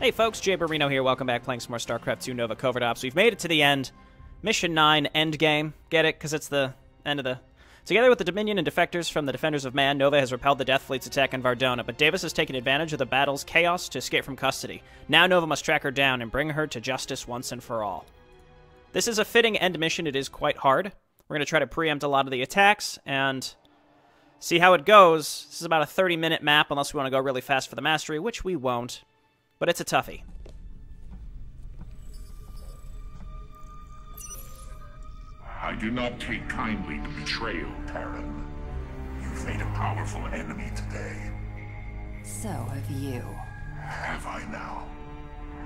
Hey folks, Jayborino here. Welcome back playing some more StarCraft 2 Nova Covert Ops. We've made it to the end. Mission 9, Endgame. Get it? Because it's the end of the... Together with the Dominion and defectors from the Defenders of Man, Nova has repelled the Death Fleet's attack on Vardona, but Davis has taken advantage of the battle's chaos to escape from custody. Now Nova must track her down and bring her to justice once and for all. This is a fitting end mission. It is quite hard. We're going to try to preempt a lot of the attacks and see how it goes. This is about a 30 minute map, unless we want to go really fast for the mastery, which we won't. But it's a toughie. I do not take kindly to betrayal, Terran. You've made a powerful enemy today. So have you. Have I now?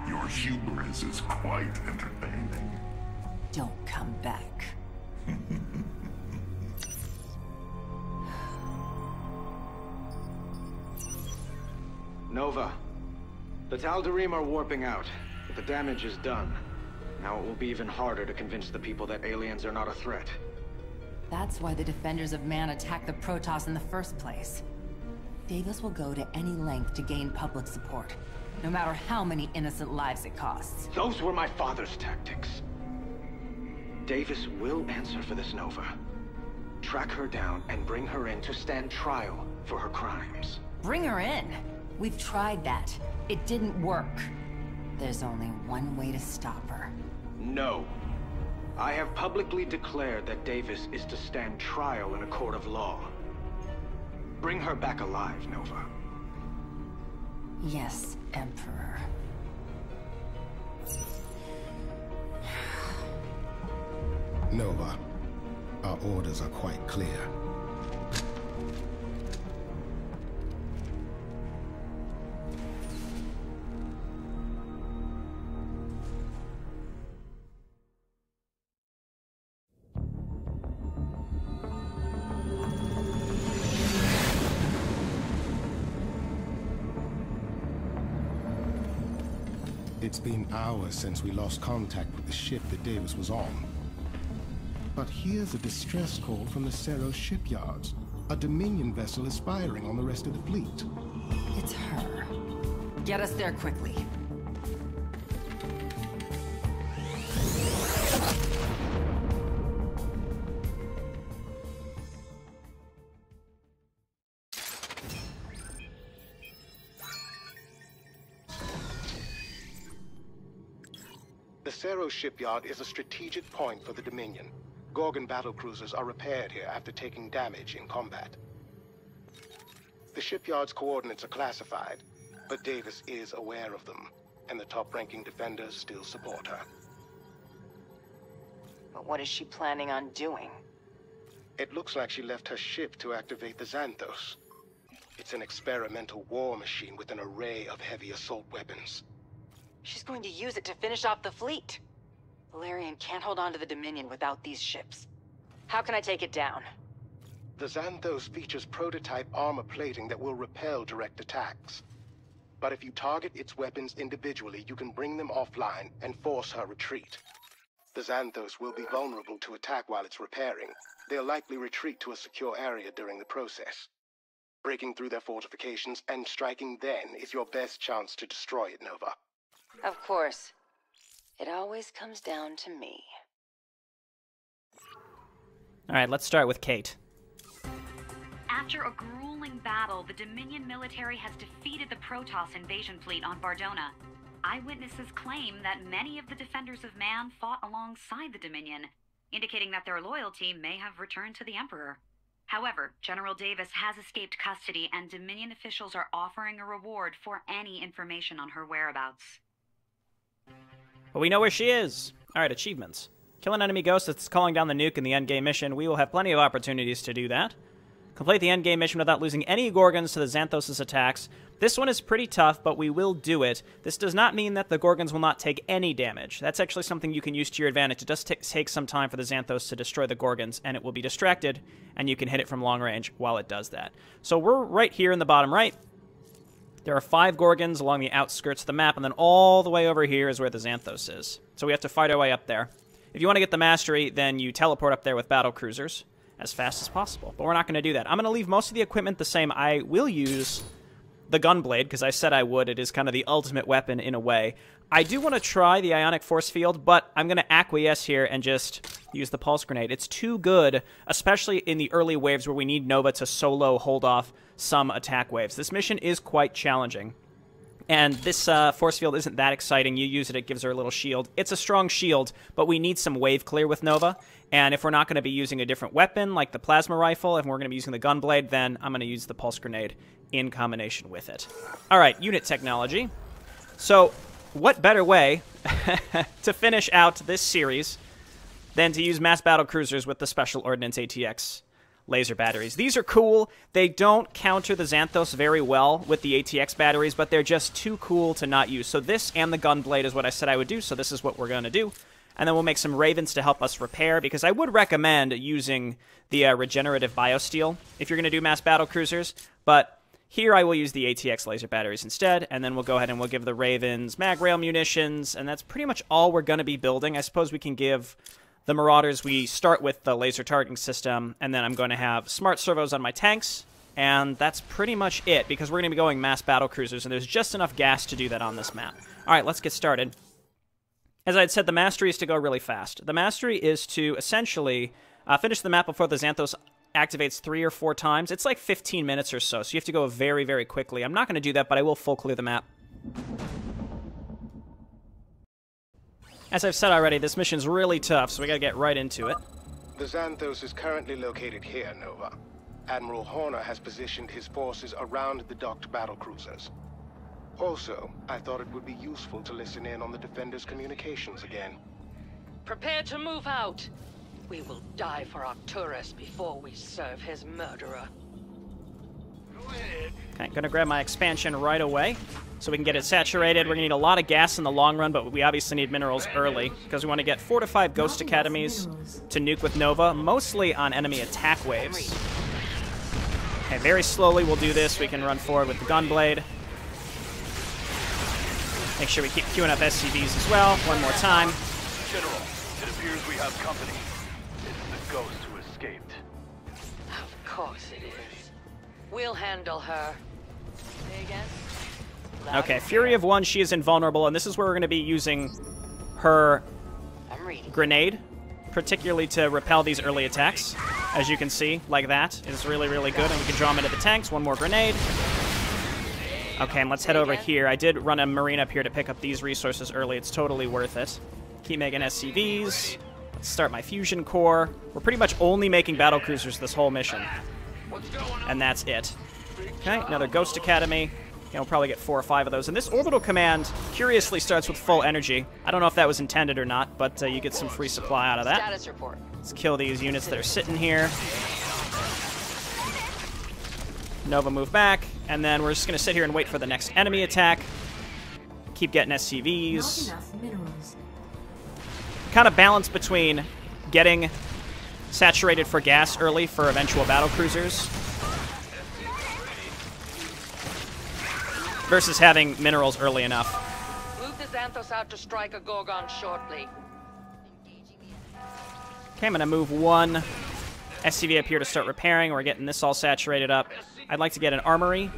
Your hubris is quite entertaining. Don't come back. Nova. The Tal'Darim are warping out, but the damage is done. Now it will be even harder to convince the people that aliens are not a threat. That's why the Defenders of Man attacked the Protoss in the first place. Davis will go to any length to gain public support, no matter how many innocent lives it costs. Those were my father's tactics. Davis will answer for this, Nova. Track her down and bring her in to stand trial for her crimes. Bring her in! We've tried that. It didn't work. There's only one way to stop her. No. I have publicly declared that Davis is to stand trial in a court of law. Bring her back alive, Nova. Yes, Emperor. Nova, our orders are quite clear. Been hours since we lost contact with the ship that Davis was on. But here's a distress call from the Cerro shipyards. A Dominion vessel is firing on the rest of the fleet. It's her. Get us there quickly. The shipyard is a strategic point for the Dominion. Gorgon battlecruisers are repaired here after taking damage in combat. The shipyard's coordinates are classified, but Davis is aware of them, and the top-ranking defenders still support her. But what is she planning on doing? It looks like she left her ship to activate the Xanthos. It's an experimental war machine with an array of heavy assault weapons. She's going to use it to finish off the fleet. Valerian can't hold on to the Dominion without these ships. How can I take it down? The Xanthos features prototype armor plating that will repel direct attacks. But if you target its weapons individually, you can bring them offline and force her retreat. The Xanthos will be vulnerable to attack while it's repairing. They'll likely retreat to a secure area during the process. Breaking through their fortifications and striking then is your best chance to destroy it, Nova. Of course. It always comes down to me. Alright, let's start with Kate. After a grueling battle, the Dominion military has defeated the Protoss invasion fleet on Vardona. Eyewitnesses claim that many of the defenders of man fought alongside the Dominion, indicating that their loyalty may have returned to the Emperor. However, General Davis has escaped custody, and Dominion officials are offering a reward for any information on her whereabouts. But we know where she is. Alright, achievements. Kill an enemy ghost that's calling down the nuke in the endgame mission. We will have plenty of opportunities to do that. Complete the endgame mission without losing any Gorgons to the Xanthos' attacks. This one is pretty tough, but we will do it. This does not mean that the Gorgons will not take any damage. That's actually something you can use to your advantage. It does take some time for the Xanthos to destroy the Gorgons, and it will be distracted, and you can hit it from long range while it does that. So we're right here in the bottom right. There are five Gorgons along the outskirts of the map, and then all the way over here is where the Xanthos is. So we have to fight our way up there. If you want to get the mastery, then you teleport up there with battle cruisers as fast as possible. But we're not going to do that. I'm going to leave most of the equipment the same. I will use the Gunblade, because I said I would. It is kind of the ultimate weapon in a way. I do want to try the Ionic Force Field, but I'm going to acquiesce here and just use the Pulse Grenade. It's too good, especially in the early waves where we need Nova to solo hold off some attack waves. This mission is quite challenging. And this uh, force field isn't that exciting. You use it, it gives her a little shield. It's a strong shield, but we need some wave clear with Nova. And if we're not going to be using a different weapon like the plasma rifle, if we're going to be using the gunblade, then I'm going to use the pulse grenade in combination with it. All right, unit technology. So, what better way to finish out this series than to use mass battle cruisers with the Special Ordnance ATX laser batteries. These are cool. They don't counter the Xanthos very well with the ATX batteries, but they're just too cool to not use. So this and the Gunblade is what I said I would do, so this is what we're going to do. And then we'll make some Ravens to help us repair, because I would recommend using the uh, regenerative Biosteel if you're going to do mass battle cruisers, but here I will use the ATX laser batteries instead, and then we'll go ahead and we'll give the Ravens mag rail munitions, and that's pretty much all we're going to be building. I suppose we can give the Marauders, we start with the laser targeting system, and then I'm going to have smart servos on my tanks, and that's pretty much it, because we're going to be going mass battle cruisers, and there's just enough gas to do that on this map. Alright, let's get started. As I had said, the mastery is to go really fast. The mastery is to essentially uh, finish the map before the Xanthos activates three or four times. It's like 15 minutes or so, so you have to go very, very quickly. I'm not going to do that, but I will full clear the map. As I've said already, this mission's really tough, so we gotta get right into it. The Xanthos is currently located here, Nova. Admiral Horner has positioned his forces around the docked battlecruisers. Also, I thought it would be useful to listen in on the Defender's communications again. Prepare to move out. We will die for Arcturus before we serve his murderer. Okay, gonna grab my expansion right away so we can get it saturated. We're gonna need a lot of gas in the long run, but we obviously need minerals early because we want to get four to five ghost academies to nuke with Nova, mostly on enemy attack waves. Okay, very slowly we'll do this. We can run forward with the gunblade. Make sure we keep queuing up SCVs as well. One more time. General, it appears we have company. Course it is. We'll handle her. Say again? Loud Okay, Fury of One, she is invulnerable, and this is where we're going to be using her grenade, particularly to repel these early attacks. As you can see, like that, is really, really good, and we can draw them into the tanks. One more grenade. Okay, and let's head over here. I did run a marine up here to pick up these resources early. It's totally worth it. Keep making SCVs. Let's start my fusion core. We're pretty much only making battle cruisers this whole mission. And that's it. Okay, another Ghost Academy. Okay, we'll probably get four or five of those. And this orbital command curiously starts with full energy. I don't know if that was intended or not, but uh, you get some free supply out of that. Status report. Let's kill these units that are sitting here. Nova move back, and then we're just going to sit here and wait for the next enemy attack. Keep getting SCVs. Kind of balance between getting saturated for gas early for eventual battle cruisers versus having minerals early enough. Move the Xanthos out to strike a Gorgon shortly. Okay, I'm going to move one SCV up here to start repairing. We're getting this all saturated up. I'd like to get an armory.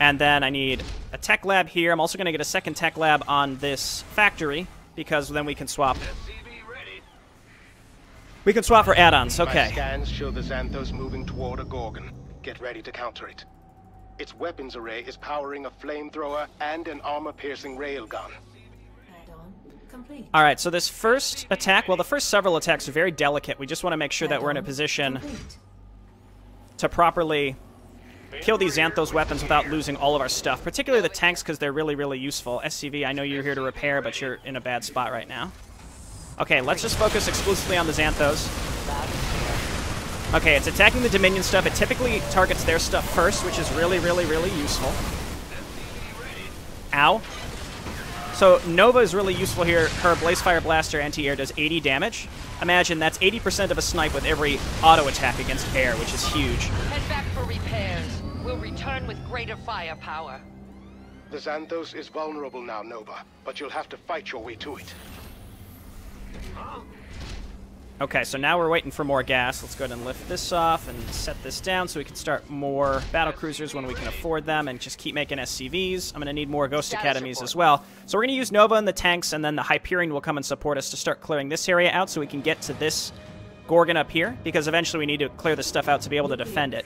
And then I need a tech lab here. I'm also going to get a second tech lab on this factory because then we can swap. We can swap for add-ons. My Okay. scans show the Xanthos moving toward a Gorgon. Get ready to counter it. Its weapons array is powering a flamethrower and an armor-piercing railgun. All right, so this first attack, well, the first several attacks are very delicate. We just want to make sure that we're in a position to properly kill these Xanthos weapons without losing all of our stuff, particularly the tanks because they're really, really useful. SCV, I know you're here to repair, but you're in a bad spot right now. Okay, let's just focus exclusively on the Xanthos. Okay, it's attacking the Dominion stuff. It typically targets their stuff first, which is really, really, really useful. Ow. So Nova is really useful here. Her Blazefire Blaster anti-air does 80 damage. Imagine that's 80% of a snipe with every auto attack against air, which is huge. Head back for repairs. We'll return with greater firepower. The Xanthos is vulnerable now, Nova, but you'll have to fight your way to it. Okay, so now we're waiting for more gas. Let's go ahead and lift this off and set this down so we can start more battle cruisers when we can afford them and just keep making SCVs. I'm going to need more Ghost Status Academies report. as well. So we're going to use Nova and the tanks, and then the Hyperion will come and support us to start clearing this area out so we can get to this Gorgon up here, because eventually we need to clear this stuff out to be able to defend it.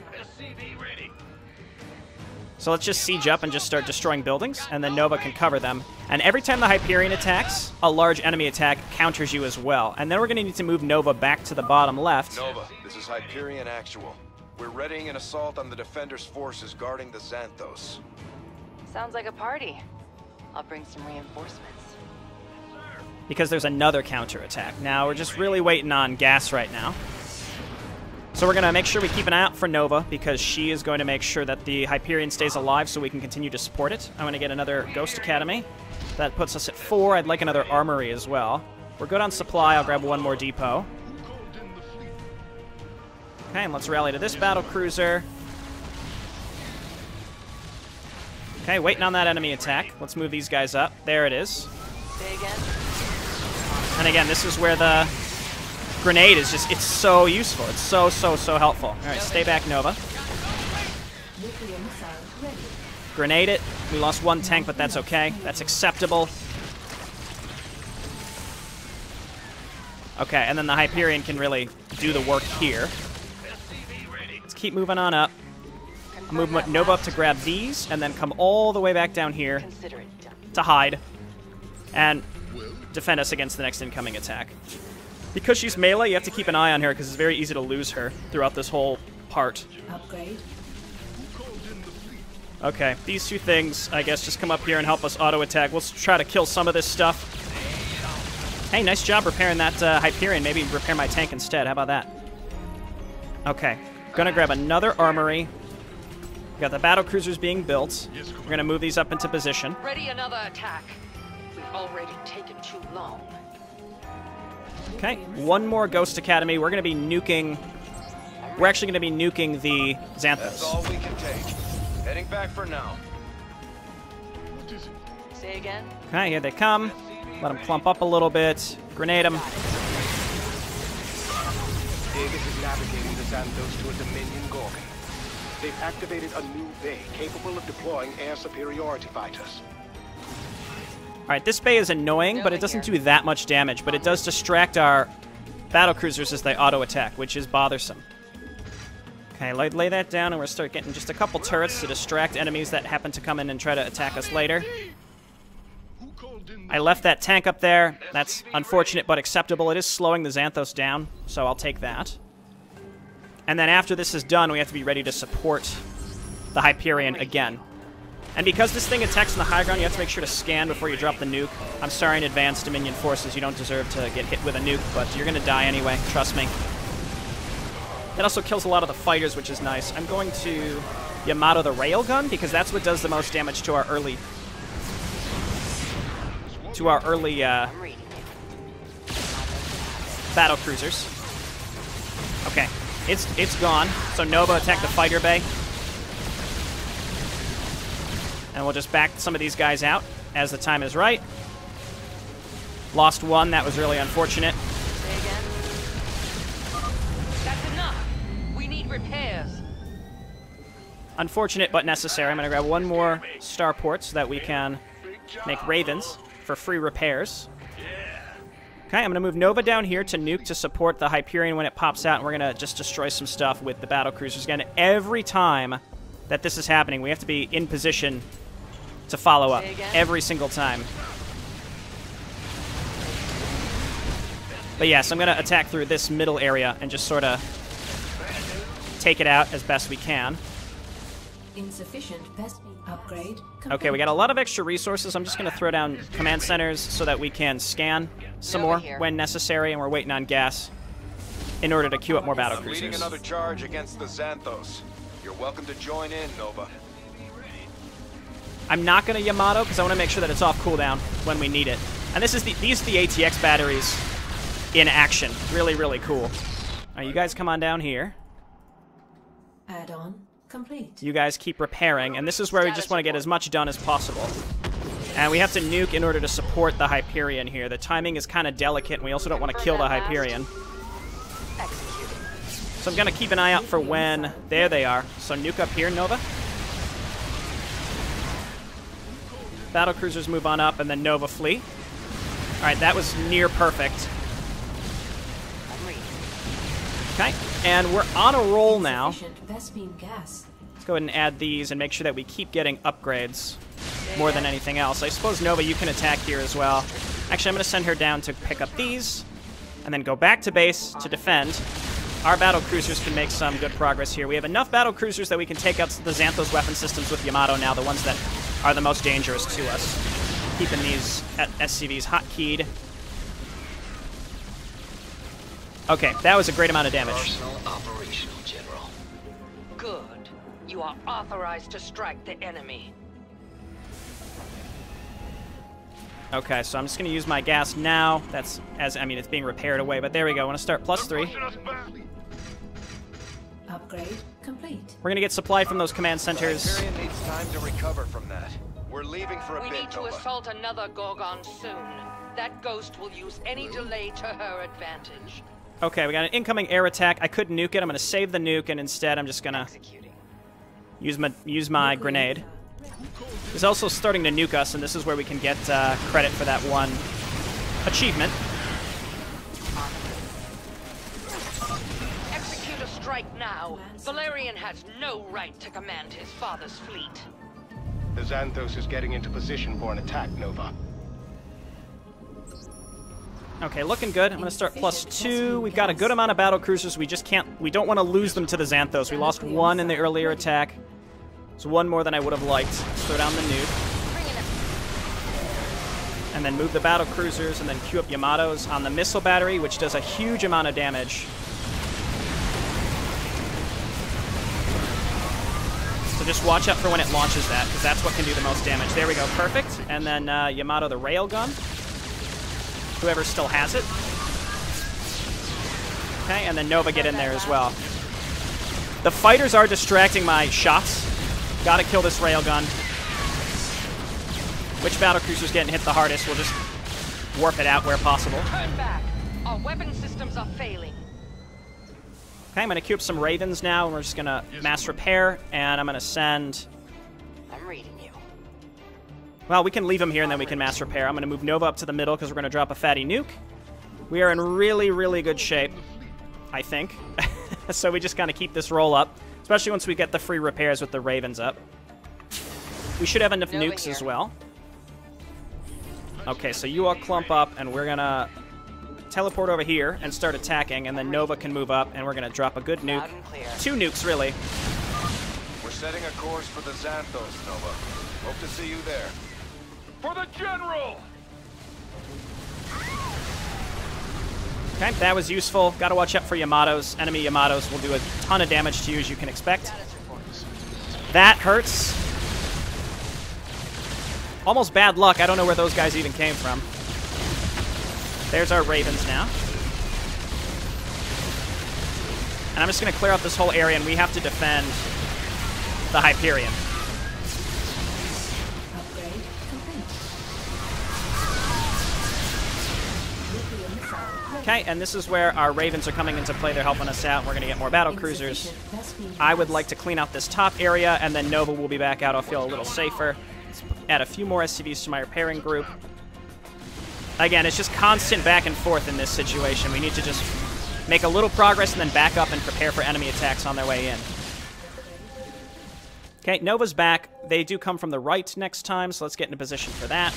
So let's just siege up and just start destroying buildings, and then Nova can cover them. And every time the Hyperion attacks, a large enemy attack counters you as well. And then we're going to need to move Nova back to the bottom left. Nova, this is Hyperion Actual. We're readying an assault on the Defenders' forces guarding the Xanthos. Sounds like a party. I'll bring some reinforcements. because there's another counterattack. Now, we're just really waiting on gas right now. So we're going to make sure we keep an eye out for Nova, because she is going to make sure that the Hyperion stays alive so we can continue to support it. I'm going to get another Ghost Academy. That puts us at four. I'd like another Armory as well. We're good on supply. I'll grab one more depot. Okay, and let's rally to this battle cruiser. Okay, waiting on that enemy attack. Let's move these guys up. There it is. And again, this is where the grenade is just, it's so useful. It's so, so, so helpful. All right, stay back, Nova. Grenade it. We lost one tank, but that's okay. That's acceptable. Okay, and then the Hyperion can really do the work here. Let's keep moving on up. I'll move Nova up to grab these, and then come all the way back down here Consider it done. to hide and defend us against the next incoming attack. Because she's melee, you have to keep an eye on her because it's very easy to lose her throughout this whole part. Upgrade. Okay, these two things, I guess, just come up here and help us auto attack. Let's try to kill some of this stuff. Hey, nice job repairing that uh, Hyperion. Maybe repair my tank instead. How about that? Okay, gonna grab another armory. We got the battle cruisers being built. We're gonna move these up into position. Ready another attack. We've already taken too long. Okay, one more Ghost Academy. We're going to be nuking. We're actually going to be nuking the That's all we can take. Heading back for now. Say again? Okay, here they come. Let them clump up a little bit. Grenade them. Davis is navigating the Xanthos to a Dominion Gorgon. They've activated a new bay capable of deploying air superiority fighters. All right, this bay is annoying, but it doesn't do that much damage. But it does distract our battle cruisers as they auto attack, which is bothersome. Okay, lay, lay that down, and we'll start getting just a couple turrets to distract enemies that happen to come in and try to attack us later. I left that tank up there. That's unfortunate but acceptable. It is slowing the Xanthos down, so I'll take that. And then after this is done, we have to be ready to support the Hyperion again. And because this thing attacks in the high ground, you have to make sure to scan before you drop the nuke. I'm sorry in advance, Dominion forces, you don't deserve to get hit with a nuke, but you're gonna die anyway, trust me. It also kills a lot of the fighters, which is nice. I'm going to Yamato the railgun, because that's what does the most damage to our early... to our early, uh, battle cruisers. Okay, it's it's gone. So Nova attack the fighter bay. And we'll just back some of these guys out as the time is right. Lost one, that was really unfortunate. Say again? That's enough. We need repairs. Unfortunate but necessary. I'm going to grab one more starport so that we can make Ravens for free repairs. Okay, I'm going to move Nova down here to nuke to support the Hyperion when it pops out, and we're going to just destroy some stuff with the battle cruisers. Again, every time that this is happening, we have to be in position to follow up. Every single time. But yes, I'm going to attack through this middle area and just sort of take it out as best we can. Insufficient best upgrade. Okay, we got a lot of extra resources. I'm just going to throw down command centers so that we can scan some more here. when necessary, and we're waiting on gas in order to queue up more battle I'm leading cruisers. another charge against the Xanthos. You're welcome to join in, Nova. I'm not going to Yamato because I want to make sure that it's off cooldown when we need it. And this is the these are the ATX batteries in action. Really, really cool. All right, you guys come on down here. Add-on complete. You guys keep repairing, and this is where we just want to get as much done as possible. And we have to nuke in order to support the Hyperion here. The timing is kind of delicate, and we also don't want to kill the Hyperion. So I'm going to keep an eye out for when... There they are. So nuke up here, Nova. Battle cruisers move on up, and then Nova flee. All right, that was near perfect. Okay, and we're on a roll now. Insufficient Vespene gas. Let's go ahead and add these and make sure that we keep getting upgrades more than anything else. I suppose, Nova, you can attack here as well. Actually, I'm going to send her down to pick up these, and then go back to base to defend. Our battle cruisers can make some good progress here. We have enough battle cruisers that we can take out the Xanthos weapon systems with Yamato now, the ones that are the most dangerous to us. Keeping these SCVs hotkeyed. Okay, that was a great amount of damage. Arsenal operational, General. Good. You are authorized to strike the enemy. Okay, so I'm just going to use my gas now. That's, as I mean, it's being repaired away, but there we go. I want to start plus three. Upgrade complete. We're going to get supply from those command centers. Hyperion needs time to recover from that. We're leaving for a We bit, need to Nova. assault another Gorgon soon. That ghost will use any delay to her advantage. Okay, we got an incoming air attack. I could nuke it. I'm going to save the nuke, and instead I'm just going to Executing. use my use my grenade. He's also starting to nuke us, and this is where we can get uh, credit for that one achievement. Execute a strike now. Valerian has no right to command his father's fleet. The Xanthos is getting into position for an attack, Nova. Okay, looking good. I'm going to start plus two. We've got a good amount of battle cruisers. We just can't. We don't want to lose them to the Xanthos. We lost one in the earlier attack. It's one more than I would have liked. Throw down the nuke. Bring it up. and then move the battle cruisers, and then queue up Yamatos on the missile battery, which does a huge amount of damage. Just watch out for when it launches that, because that's what can do the most damage. There we go, perfect. And then uh, Yamato the railgun. Whoever still has it. Okay, and then Nova get in there as well. The fighters are distracting my shots. Gotta kill this railgun. Which battle cruiser's getting hit the hardest? We'll just warp it out where possible. Turn back. Our weapon systems are failing. Okay, I'm gonna queue up some Ravens now, and we're just gonna mass repair, and I'm gonna send. I'm reading you. Well, we can leave them here, and then we can mass repair. I'm gonna move Nova up to the middle because we're gonna drop a fatty nuke. We are in really, really good shape, I think. so we just kind of keep this roll up, especially once we get the free repairs with the Ravens up. We should have enough Nova nukes as well. Okay, so you all clump up, and we're gonna teleport over here and start attacking, and then Nova can move up, and we're gonna drop a good nuke. Loud and clear. Two nukes, really. We're setting a course for the Xanthos, Nova. Hope to see you there. For the General! Okay, that was useful. Gotta watch out for Yamatos. Enemy Yamatos will do a ton of damage to you, as you can expect. That hurts. Almost bad luck. I don't know where those guys even came from. There's our Ravens now. And I'm just going to clear out this whole area, and we have to defend the Hyperion. Upgrade complete. Nuclear missile ready. Okay, and this is where our Ravens are coming into play. They're helping us out. We're going to get more battle cruisers. I would like to clean out this top area, and then Nova will be back out. I'll feel a little safer. Add a few more SCVs to my repairing group. Again, it's just constant back and forth in this situation. We need to just make a little progress and then back up and prepare for enemy attacks on their way in. Okay, Nova's back. They do come from the right next time, so let's get into position for that.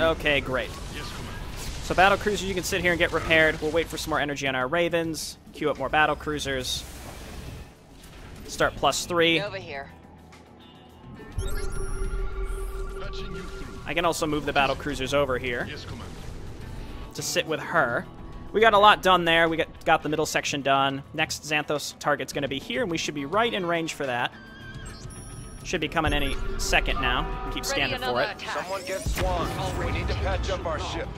Okay, great. So battle cruisers, you can sit here and get repaired. We'll wait for some more energy on our Ravens. Queue up more battle cruisers. Start plus three. Over here. I can also move the battle cruisers over here to sit with her. We got a lot done there. We got, got the middle section done. Next Xanthos target's going to be here, and we should be right in range for that. Should be coming any second now. We keep standing for it. attack. Someone get Swann. We need to patch up our ship.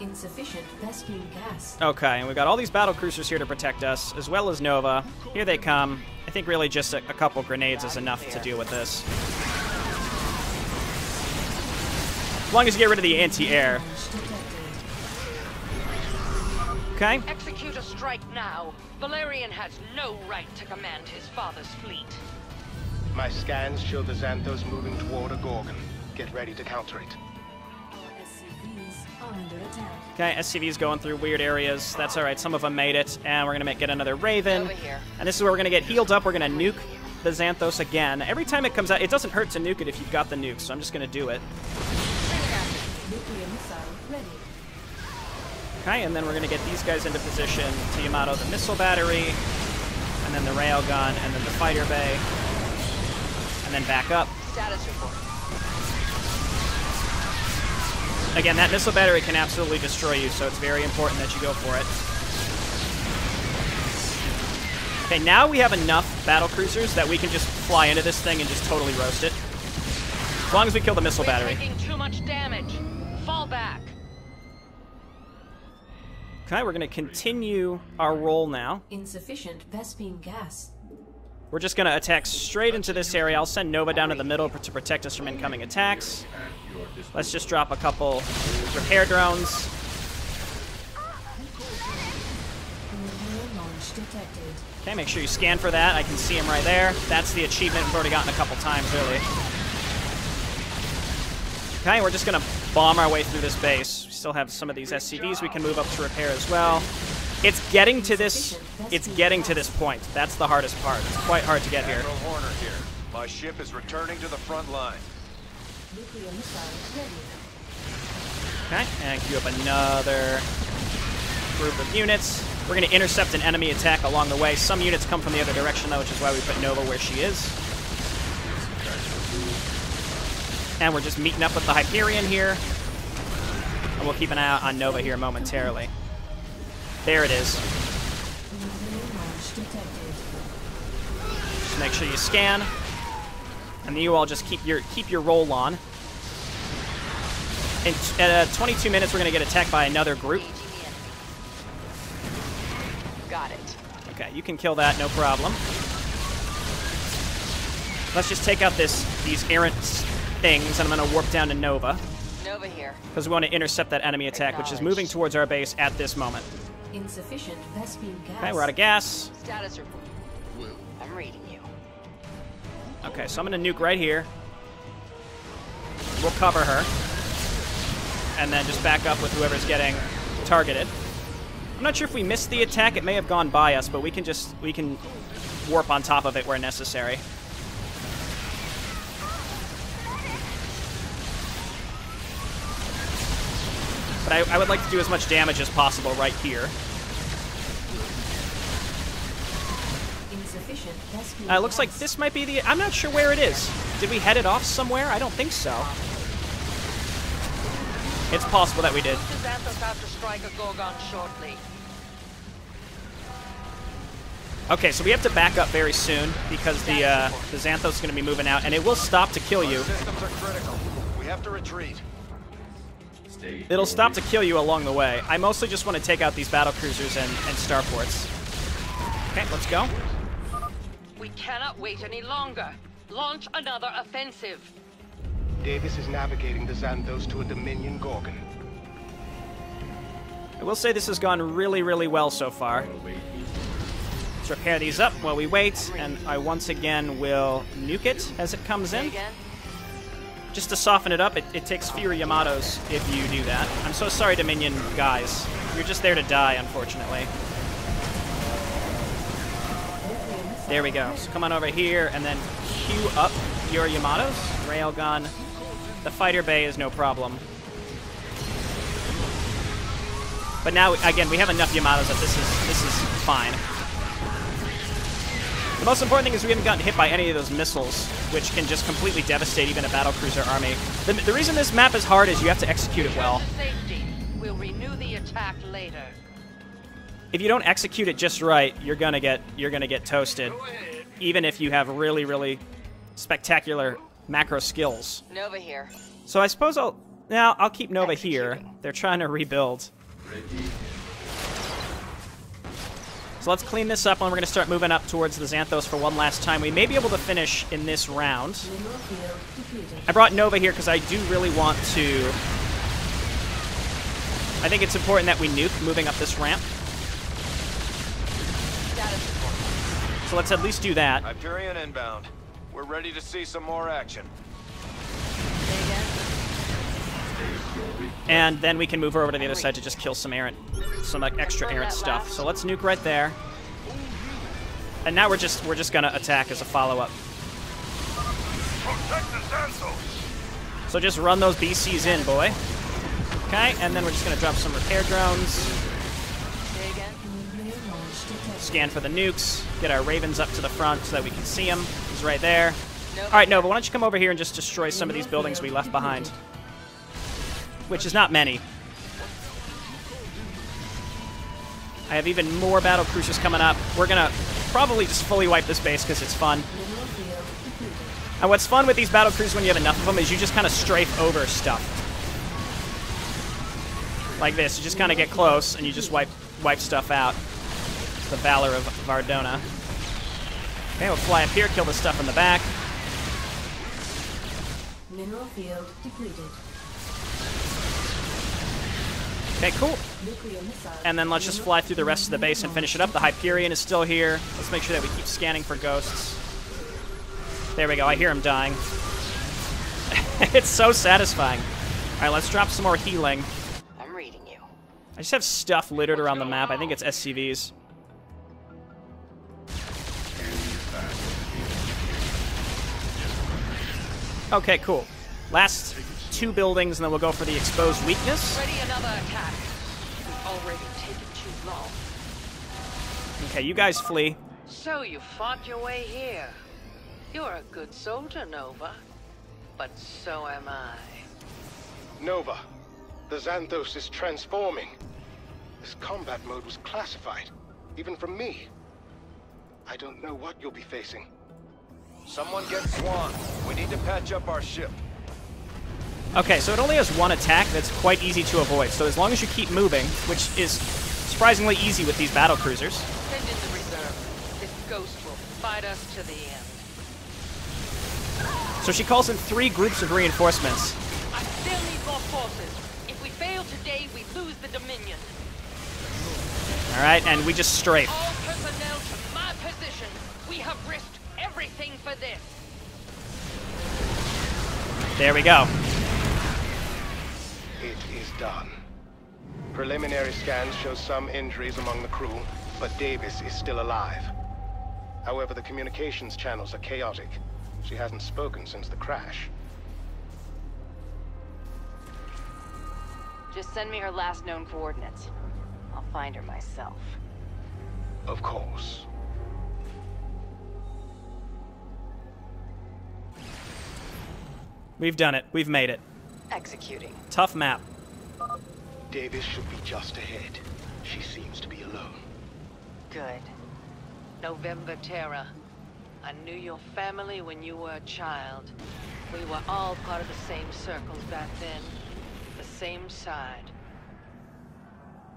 Insufficient Vespene gas. Okay, and we got all these battle cruisers here to protect us, as well as Nova. Here they come. I think really just a, a couple grenades is enough to deal with this. As long as you get rid of the anti-air. Okay. Execute a strike now. Valerian has no right to command his father's fleet. My scans show the Xanthos moving toward a Gorgon. Get ready to counter it. SCVs are under attack. Okay, SCV's going through weird areas. That's all right. Some of them made it, and we're gonna make, get another Raven. And this is where we're gonna get healed up. We're gonna nuke the Xanthos again. Every time it comes out, it doesn't hurt to nuke it if you've got the nuke. So I'm just gonna do it. Okay, and then we're gonna get these guys into position to Yamato the missile battery, and then the railgun, and then the fighter bay, and then back up. Status report. Again, that missile battery can absolutely destroy you, so it's very important that you go for it. Okay, now we have enough battle cruisers that we can just fly into this thing and just totally roast it. As long as we kill the missile We're battery. taking too much damage. Fall back. Okay, we're going to continue our roll now. Insufficient Vespene gas. We're just going to attack straight into this area. I'll send Nova down to the middle to protect us from incoming attacks. Let's just drop a couple repair drones. Nuclear launch detected. Okay, make sure you scan for that. I can see him right there. That's the achievement we've already gotten a couple times, really. Okay, we're just gonna bomb our way through this base. We still have some of these SCVs we can move up to repair as well. It's getting to this. It's getting to this point. That's the hardest part. It's quite hard to get here. Admiral Horner here. My ship is returning to the front line. Nuclear missile ready. Okay, and queue up another group of units. We're going to intercept an enemy attack along the way. Some units come from the other direction, though, which is why we put Nova where she is. And we're just meeting up with the Hyperion here. And we'll keep an eye out on Nova here momentarily. There it is. Nuclear launch detected. Just make sure you scan. And then you all just keep your keep your roll on. In uh, 22 minutes, we're going to get attacked by another group. Got it. Okay, you can kill that, no problem. Let's just take out this these errant s- things, and I'm going to warp down to Nova, Nova here. because we want to intercept that enemy attack, which is moving towards our base at this moment. Insufficient Vespene gas. Okay, we're out of gas. Status report. I'm reading you. Okay, so I'm going to nuke right here. We'll cover her. And then just back up with whoever's getting targeted. I'm not sure if we missed the attack. It may have gone by us, but we can just we can warp on top of it where necessary. But I, I would like to do as much damage as possible right here. Insufficient Uh, it looks like this might be the. I'm not sure where it is. Did we head it off somewhere? I don't think so. It's possible that we did. The Xanthos out to strike a Gorgon shortly. Okay, so we have to back up very soon because the uh, the Xanthos is going to be moving out, and it will stop to kill you. Systems are critical. We have to retreat. It'll stop to kill you along the way. I mostly just want to take out these battle cruisers and, and starports. Okay, let's go. We cannot wait any longer. Launch another offensive. Davis is navigating the Xanthos to a Dominion Gorgon. I will say this has gone really, really well so far. Let's repair these up while we wait, and I once again will nuke it as it comes in. Just to soften it up, it, it takes fewer Yamatos if you do that. I'm so sorry, Dominion guys. You're just there to die, unfortunately. There we go. So come on over here and then queue up your Yamatos. Railgun. The fighter bay is no problem. But now, again, we have enough Yamatos that this is this is fine. The most important thing is we haven't gotten hit by any of those missiles, which can just completely devastate even a battlecruiser army. The, the reason this map is hard is you have to execute it well. We'll renew the attack later. If you don't execute it just right, you're gonna get you're gonna get toasted. Even if you have really really spectacular macro skills. Nova here. So I suppose I'll now I'll keep Nova here. They're trying to rebuild. Let's clean this up, and we're going to start moving up towards the Xanthos for one last time. We may be able to finish in this round. I brought Nova here because I do really want to... I think it's important that we nuke moving up this ramp. So let's at least do that. Hyperion inbound. We're ready to see some more action. And then we can move her over to the other side to just kill some errant, some like extra errant stuff. So let's nuke right there. And now we're just we're just gonna attack as a follow-up. Protect the Xanthos! So just run those BCs in, boy. Okay, and then we're just gonna drop some repair drones, Say again? Nuclear launch detected. scan for the nukes, get our ravens up to the front so that we can see him. He's right there. All right, Nova, why don't you come over here and just destroy some of these buildings we left behind, which is not many. I have even more battle cruisers coming up. We're gonna probably just fully wipe this base because it's fun. And what's fun with these battle cruisers when you have enough of them is you just kind of strafe over stuff. Like this, you just kind of get close and you just wipe wipe stuff out. It's the valor of Vardona. Okay, we'll fly up here, kill the stuff in the back. Mineral field depleted. Okay, cool. And then let's just fly through the rest of the base and finish it up. The Hyperion is still here. Let's make sure that we keep scanning for ghosts. There we go. I hear him dying. it's so satisfying. All right, let's drop some more healing. I'm reading you. I just have stuff littered around the map. I think it's SCVs. Okay, cool. Last two buildings, and then we'll go for the exposed weakness. Ready another attack. We've already taken too long. Okay, you guys flee. So you fought your way here. You're a good soldier, Nova. But so am I. Nova, the Xanthos is transforming. This combat mode was classified, even from me. I don't know what you'll be facing. Someone get Swann. We need to patch up our ship. Okay, so it only has one attack that's quite easy to avoid. So as long as you keep moving, which is surprisingly easy with these battle cruisers. Send in the reserve. This ghost will fight us to the end. So she calls in three groups of reinforcements. I still need more forces. If we fail today, we lose the Dominion. All right, and we just strafe. All personnel to my position. We have risked everything for this. There we go. It is done. Preliminary scans show some injuries among the crew, but Davis is still alive. However, the communications channels are chaotic. She hasn't spoken since the crash. Just send me her last known coordinates. I'll find her myself. Of course. We've done it. We've made it. Executing. Tough map. Davis should be just ahead. She seems to be alone. Good. November Terra. I knew your family when you were a child. We were all part of the same circles back then. The same side.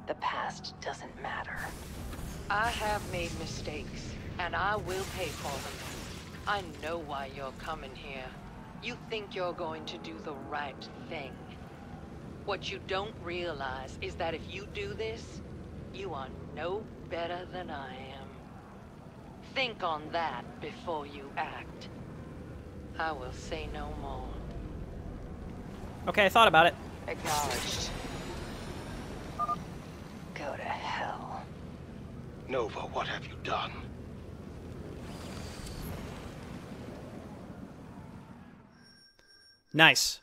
The past doesn't matter. I have made mistakes, and I will pay for them. I know why you're coming here. You think you're going to do the right thing. What you don't realize is that if you do this, you are no better than I am. Think on that before you act. I will say no more. Okay, I thought about it. Acknowledged. Go to hell. Nova, what have you done? Nice.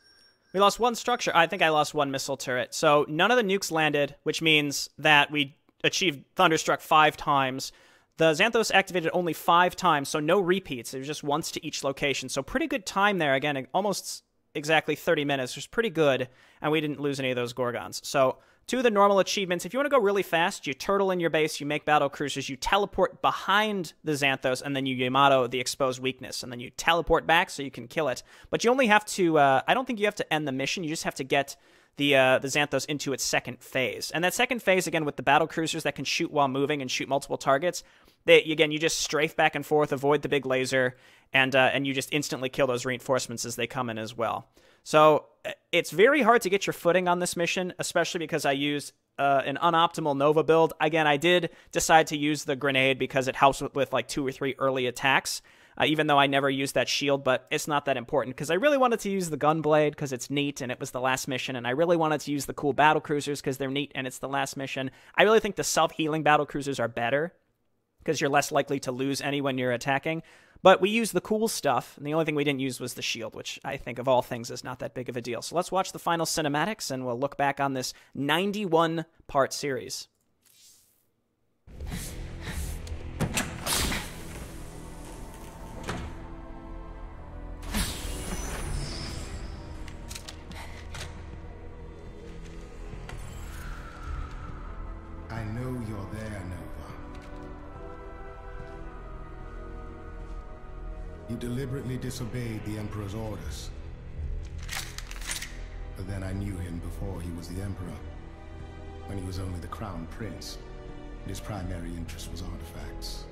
We lost one structure. I think I lost one missile turret. So none of the nukes landed, which means that we achieved Thunderstruck five times. The Xanthos activated only five times, so no repeats. It was just once to each location. So pretty good time there. Again, almost exactly 30 minutes, which is pretty good. And we didn't lose any of those Gorgons. So of the normal achievements. If you want to go really fast, you turtle in your base, you make battle cruisers, you teleport behind the Xanthos, and then you Yamato the exposed weakness, and then you teleport back so you can kill it. But you only have to. Uh, I don't think you have to end the mission. You just have to get the uh, the Xanthos into its second phase. And that second phase, again, with the battle cruisers that can shoot while moving and shoot multiple targets, they, again, you just strafe back and forth, avoid the big laser, and uh, and you just instantly kill those reinforcements as they come in as well. So uh, it's very hard to get your footing on this mission, especially because I use uh, an unoptimal Nova build. Again, I did decide to use the grenade because it helps with, with like two or three early attacks. Uh, even though I never used that shield, but it's not that important because I really wanted to use the gunblade because it's neat and it was the last mission, and I really wanted to use the cool battle cruisers because they're neat and it's the last mission. I really think the self healing battle cruisers are better because you're less likely to lose any when you're attacking. But we used the cool stuff, and the only thing we didn't use was the shield, which I think of all things is not that big of a deal. So let's watch the final cinematics, and we'll look back on this 91 part series. I know you're there, You deliberately disobeyed the Emperor's orders. But then I knew him before he was the Emperor, when he was only the Crown Prince, and his primary interest was artifacts.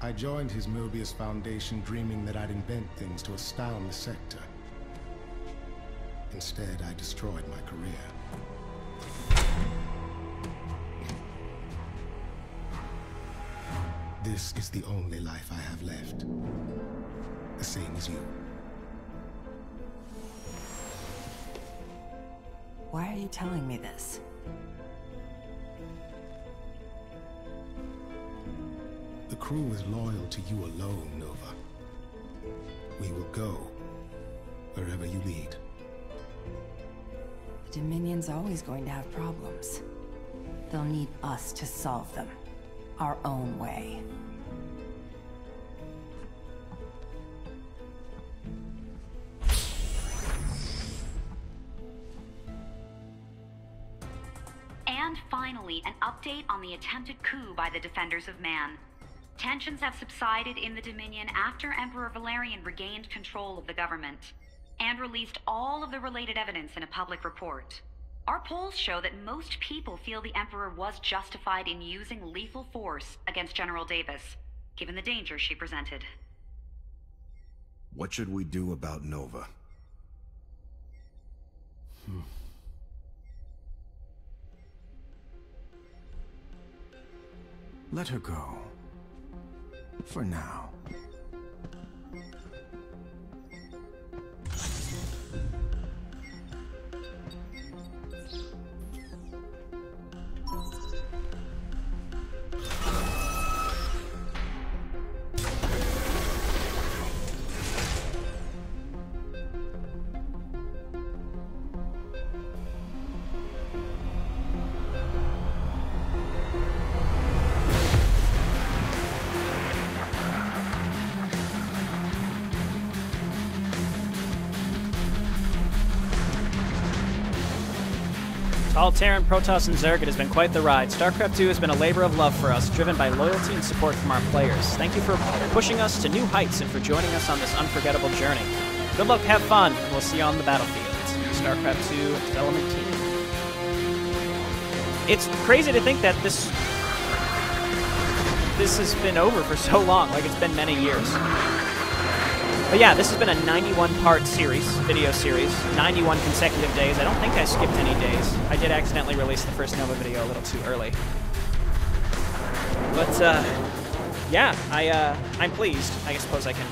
I joined his Mobius Foundation dreaming that I'd invent things to astound the sector. Instead, I destroyed my career. This is the only life I have left. The same as you. Why are you telling me this? The crew is loyal to you alone, Nova. We will go wherever you lead. The Dominion's always going to have problems. They'll need us to solve them. Our own way. Attempted coup by the Defenders of Man. Tensions have subsided in the Dominion after Emperor Valerian regained control of the government and released all of the related evidence in a public report. Our polls show that most people feel the Emperor was justified in using lethal force against General Davis, given the danger she presented. What should we do about Nova? Hmm. Let her go. For now. Terran, Protoss, and Zerg, it has been quite the ride. StarCraft 2 has been a labor of love for us, driven by loyalty and support from our players. Thank you for pushing us to new heights and for joining us on this unforgettable journey. Good luck, have fun, and we'll see you on the battlefield. StarCraft 2 development team. It's crazy to think that this this has been over for so long, like it's been many years. But yeah, this has been a 91 part series, video series, 91 consecutive days. I don't think I skipped any days. I did accidentally release the first Nova video a little too early. But uh, yeah, I uh, I'm pleased. I suppose I can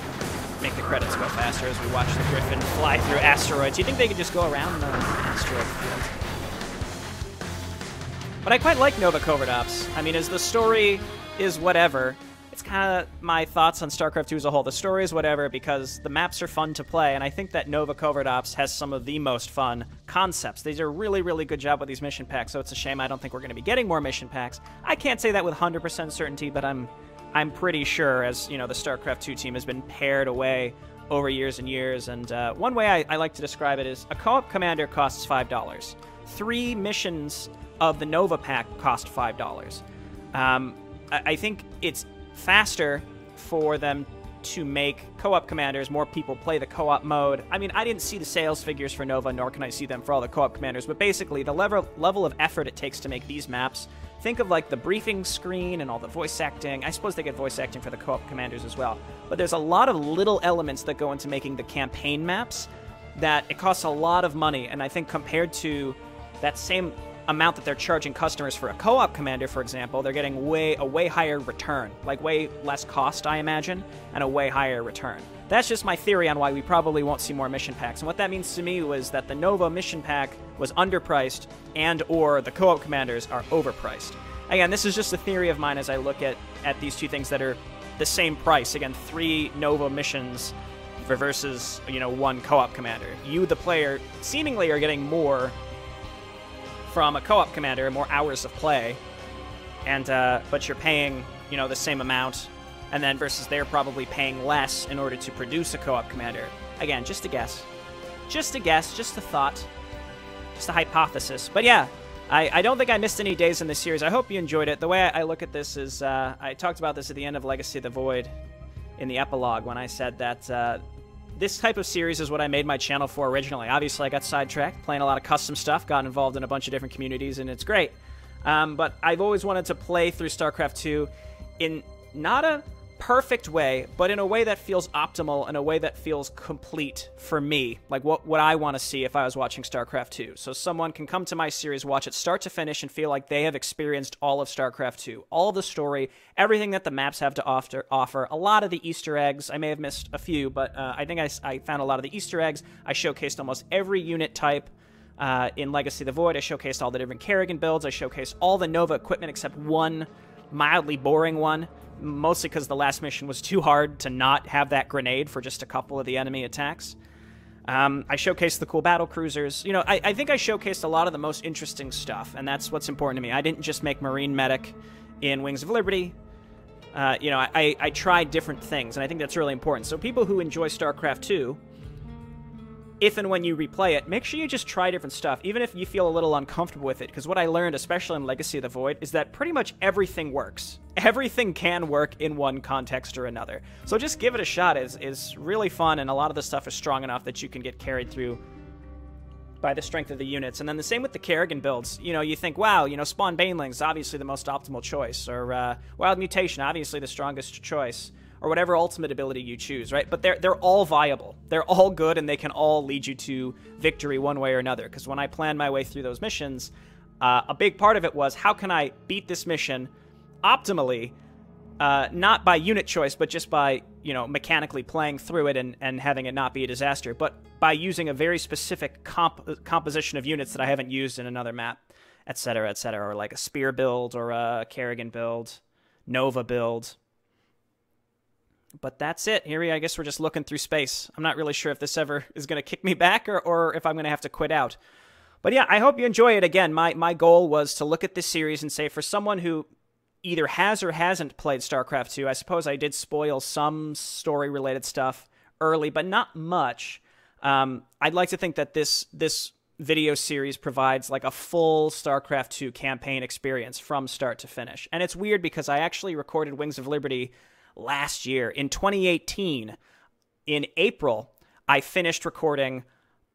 make the credits go faster as we watch the Griffin fly through asteroids. You think they could just go around the asteroid field? But I quite like Nova Covert Ops. I mean, as the story is whatever, it's kind of my thoughts on StarCraft 2 as a whole. The story is whatever because the maps are fun to play, and I think that Nova Covert Ops has some of the most fun concepts. They do a really, really good job with these mission packs, so it's a shame I don't think we're going to be getting more mission packs. I can't say that with 100% certainty, but I'm I'm pretty sure, as you know, the StarCraft 2 team has been pared away over years and years. And uh, one way I, I like to describe it is a co-op commander costs five dollars. Three missions of the Nova pack cost five dollars. Um, I think it's faster for them to make co-op commanders. More people play the co-op mode. I mean, I didn't see the sales figures for Nova, nor can I see them for all the co-op commanders. But basically, the level level of effort it takes to make these maps think of like the briefing screen and all the voice acting. I suppose they get voice acting for the co-op commanders as well. But there's a lot of little elements that go into making the campaign maps that it costs a lot of money and I think compared to that same amount that they're charging customers for a co-op commander, for example, they're getting way a way higher return, like way less cost, I imagine, and a way higher return. That's just my theory on why we probably won't see more mission packs. And what that means to me was that the Nova mission pack was underpriced and or the co-op commanders are overpriced. Again, this is just a theory of mine as I look at at these two things that are the same price. Again, three Nova missions versus, you know, one co-op commander. You the player seemingly are getting more from a co-op commander, more hours of play, and uh, but you're paying you know the same amount, and then versus they're probably paying less in order to produce a co-op commander. Again, just a guess, just a guess, just a thought, just a hypothesis. But yeah, I, I don't think I missed any days in this series. I hope you enjoyed it. The way I, look at this is uh, I talked about this at the end of Legacy of the Void in the epilogue when I said that uh, this type of series is what I made my channel for originally. Obviously, I got sidetracked playing a lot of custom stuff, got involved in a bunch of different communities, and it's great. Um, but I've always wanted to play through StarCraft 2 in not a perfect way, but in a way that feels optimal, in a way that feels complete for me, like what, what I want to see if I was watching StarCraft 2. So someone can come to my series, watch it start to finish, and feel like they have experienced all of StarCraft 2, all of the story, everything that the maps have to offer, offer a lot of the Easter eggs. I may have missed a few, but uh, I think I, I found a lot of the Easter eggs. I showcased almost every unit type. Uh, in Legacy of the Void, I showcased all the different Kerrigan builds. I showcased all the Nova equipment except one mildly boring one mostly because the last mission was too hard to not have that grenade for just a couple of the enemy attacks. Um, I showcased the cool battle cruisers. You know, I, I, think I showcased a lot of the most interesting stuff, and that's what's important to me. I didn't just make Marine Medic in Wings of Liberty. Uh, you know, I, I tried different things, and I think that's really important. So people who enjoy StarCraft 2 if and when you replay it, make sure you just try different stuff, even if you feel a little uncomfortable with it. Because what I learned, especially in Legacy of the Void, is that pretty much everything works. Everything can work in one context or another. So just give it a shot. is is really fun, and a lot of the stuff is strong enough that you can get carried through by the strength of the units. And then the same with the Kerrigan builds. You know, you think, wow, you know, Spawn Banelings, obviously the most optimal choice, or uh, Wild Mutation, obviously the strongest choice or whatever ultimate ability you choose, right? But they're they're all viable. They're all good and they can all lead you to victory one way or another. Because when I planned my way through those missions, uh, a big part of it was how can I beat this mission optimally, uh, not by unit choice, but just by you know mechanically playing through it and, and having it not be a disaster, but by using a very specific comp- composition of units that I haven't used in another map, etc., etc., or like a spear build or a Kerrigan build, Nova build but that's it. Here we, I guess we're just looking through space. I'm not really sure if this ever is going to kick me back or, or if I'm going to have to quit out. But yeah, I hope you enjoy it. Again, my, my goal was to look at this series and say, for someone who either has or hasn't played StarCraft 2, I suppose I did spoil some story related stuff early, but not much. Um, I'd like to think that this this video series provides like a full StarCraft 2 campaign experience from start to finish. And it's weird because I actually recorded Wings of Liberty last year. In 2018, in April, I finished recording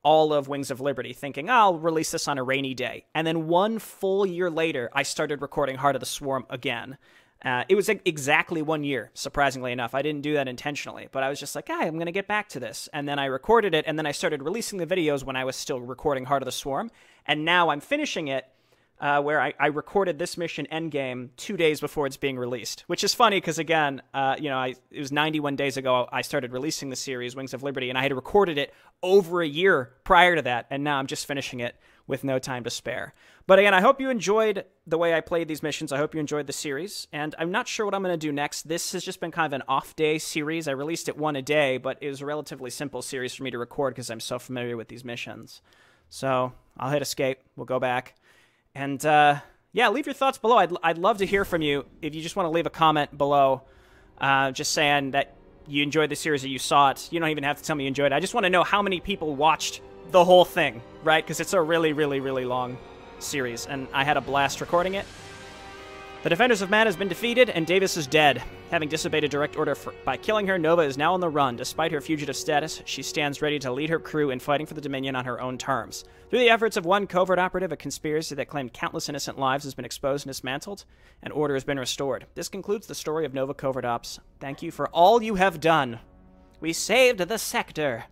all of Wings of Liberty, thinking, oh, I'll release this on a rainy day. And then one full year later, I started recording Heart of the Swarm again. Uh, it was exactly one year, surprisingly enough. I didn't do that intentionally, but I was just like, hey, I'm going to get back to this. And then I recorded it, and then I started releasing the videos when I was still recording Heart of the Swarm. And now I'm finishing it uh, where I, I, recorded this mission Endgame two days before it's being released, which is funny because again, uh, you know, I, it was 91 days ago I started releasing the series Wings of Liberty, and I had recorded it over a year prior to that, and now I'm just finishing it with no time to spare. But again, I hope you enjoyed the way I played these missions. I hope you enjoyed the series, and I'm not sure what I'm going to do next. This has just been kind of an off day series. I released it one a day, but it was a relatively simple series for me to record because I'm so familiar with these missions. So I'll hit escape. We'll go back. And uh, yeah, leave your thoughts below. I'd, I'd love to hear from you. If you just want to leave a comment below, uh, just saying that you enjoyed the series or you saw it. You don't even have to tell me you enjoyed it. I just want to know how many people watched the whole thing, right? Because it's a really, really, really long series, and I had a blast recording it. The Defenders of Man has been defeated, and Davis is dead. Having disobeyed a direct order for, by killing her, Nova is now on the run. Despite her fugitive status, she stands ready to lead her crew in fighting for the Dominion on her own terms. Through the efforts of one covert operative, a conspiracy that claimed countless innocent lives has been exposed and dismantled, and order has been restored. This concludes the story of Nova Covert Ops. Thank you for all you have done. We saved the sector.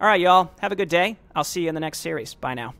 All right, y'all. Have a good day. I'll see you in the next series. Bye now.